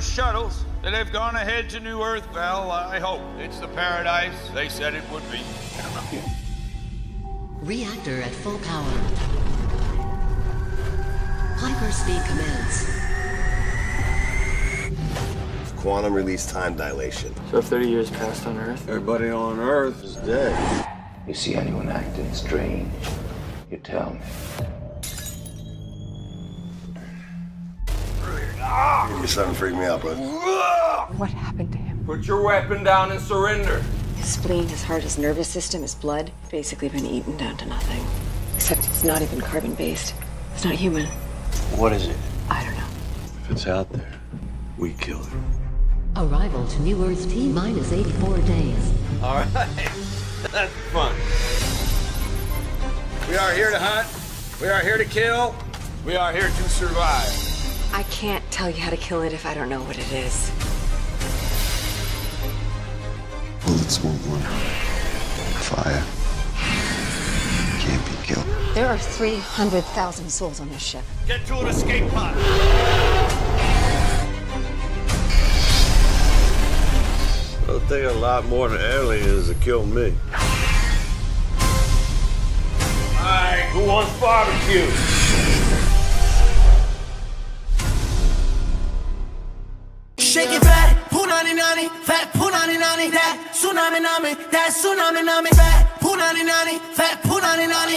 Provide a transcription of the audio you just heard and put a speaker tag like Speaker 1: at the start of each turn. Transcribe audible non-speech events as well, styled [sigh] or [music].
Speaker 1: shuttles. that have gone ahead to New Earth. Well, I hope it's the paradise they said it would be.
Speaker 2: Reactor at full power. Hyperspeed commence.
Speaker 3: Quantum release time dilation.
Speaker 4: So 30 years passed on Earth?
Speaker 5: Everybody on Earth is dead.
Speaker 6: You see anyone acting strange, you tell me.
Speaker 3: You're starting to freak me out, bro.
Speaker 7: What happened to him?
Speaker 5: Put your weapon down and surrender.
Speaker 7: His spleen, his heart, his nervous system, his blood, basically been eaten down to nothing. Except it's not even carbon based. It's not human.
Speaker 6: What is it?
Speaker 7: I don't know.
Speaker 5: If it's out there, we kill it.
Speaker 2: Arrival to New Earth T minus 84 days.
Speaker 5: All right. [laughs] That's fun.
Speaker 1: We are here to hunt. We are here to kill. We are here to survive.
Speaker 7: I can't tell you how to kill it if I don't know what it is.
Speaker 8: Bullets won't work. Fire can't be killed.
Speaker 7: There are 300,000 souls on this ship.
Speaker 1: Get to an escape pod.
Speaker 5: I'll take a lot more than aliens to kill me. Alright, who wants barbecue?
Speaker 9: It fat, punani nani, fat? Punani nani, that tsunami nami, that tsunami nami, fat? Punani nani, fat? Punani nani,